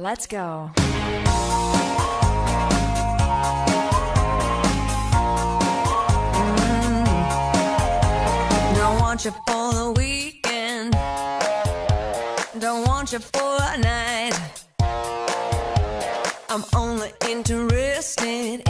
Let's go. Mm. Don't want you for the weekend. Don't want you for a night. I'm only interested